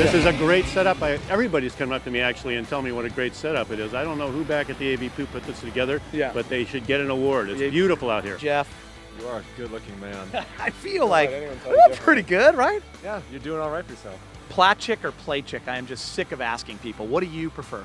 This is a great setup. I, everybody's come up to me actually and tell me what a great setup it is. I don't know who back at the AVP put this together, Yeah. but they should get an award. It's beautiful out here. Jeff, You are a good-looking man. I feel like anyone tell we're pretty good, right? yeah, you're doing all right for yourself. Platchik or Playchik? I am just sick of asking people. What do you prefer?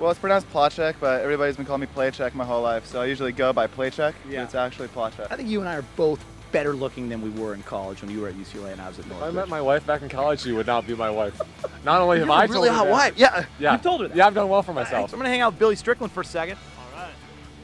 Well, it's pronounced Plachek, but everybody's been calling me Playcheck my whole life, so I usually go by Playcheck. Yeah. But it's actually Plachek. I think you and I are both better looking than we were in college when you were at UCLA and I was at If I met my wife back in college, she would not be my wife. Not only have You're I a really told her hot that- wife. Yeah. Yeah, You told her that. Yeah, I've done well for myself So I'm going to hang out with Billy Strickland for a second. All right.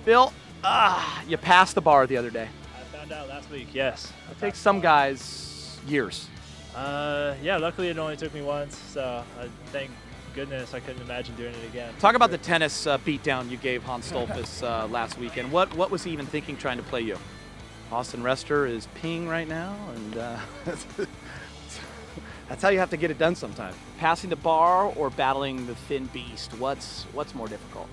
Bill, ah, you passed the bar the other day. I found out last week. Yes. It takes some guys years. Uh, yeah. Luckily, it only took me once, so I thank goodness I couldn't imagine doing it again. Talk about the tennis uh, beatdown you gave Hans Stolfus uh, last weekend. What what was he even thinking trying to play you? Austin Rester is peeing right now, and uh, that's how you have to get it done sometimes. Passing the bar or battling the thin beast? What's what's more difficult?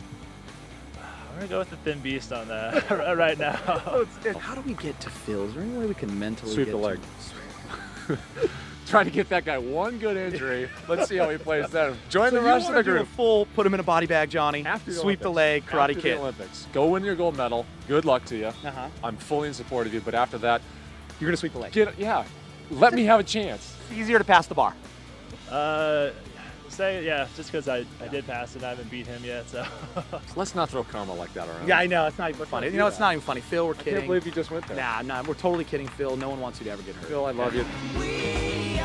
I'm gonna go with the thin beast on that right now. How do we get to Phil? Is there any way we can mentally Sweep get the to- leg. Trying to get that guy one good injury. Let's see how he plays then. Join So the you rest of wanna the do a group. full, put him in a body bag, Johnny. After the Sweep the leg, Karate After Kid. The Olympics. Go win your gold medal. Good luck to you. Uh-huh. I'm fully in support of you, but after that, You're gonna sweep the leg. get yeah, let me have a chance. It's easier to pass the bar. Uh, say yeah, just because I, I did pass it, I haven't beat him yet. So Let's not throw karma like that around. Yeah, I know. It's not even funny. You know, it's not even funny. Phil, we're I kidding. can't believe you just went there. Nah, nah, we're totally kidding, Phil. No one wants you to ever get hurt. Phil, I love you. We